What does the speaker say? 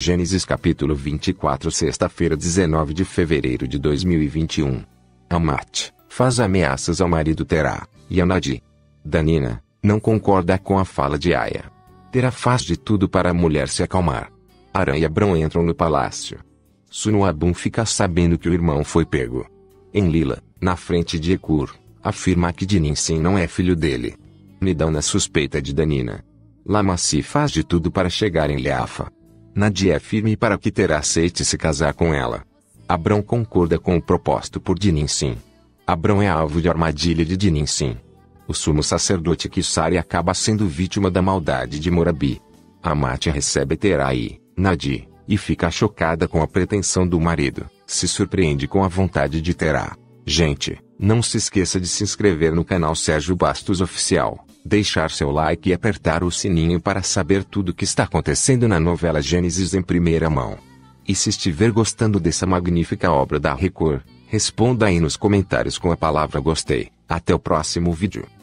Gênesis capítulo 24 Sexta-feira 19 de fevereiro de 2021 Amat, faz ameaças ao marido Terá, e Anadi. Danina, não concorda com a fala de Aya. Terá faz de tudo para a mulher se acalmar. Arã e Abrão entram no palácio. Sunuabum fica sabendo que o irmão foi pego. Em Lila, na frente de Ekur, afirma que Dininsim não é filho dele. Nidão suspeita de Danina. Lamassi faz de tudo para chegar em Leafa. Nadia é firme para que Terá aceite se casar com ela. Abrão concorda com o proposto por Dininsim. Abrão é alvo de armadilha de Dininsim. O sumo sacerdote Kisari acaba sendo vítima da maldade de Morabi. Amate recebe Terá e Nadi, e fica chocada com a pretensão do marido, se surpreende com a vontade de Terá. Gente, não se esqueça de se inscrever no canal Sérgio Bastos Oficial deixar seu like e apertar o sininho para saber tudo o que está acontecendo na novela Gênesis em primeira mão. E se estiver gostando dessa magnífica obra da Record, responda aí nos comentários com a palavra gostei. Até o próximo vídeo.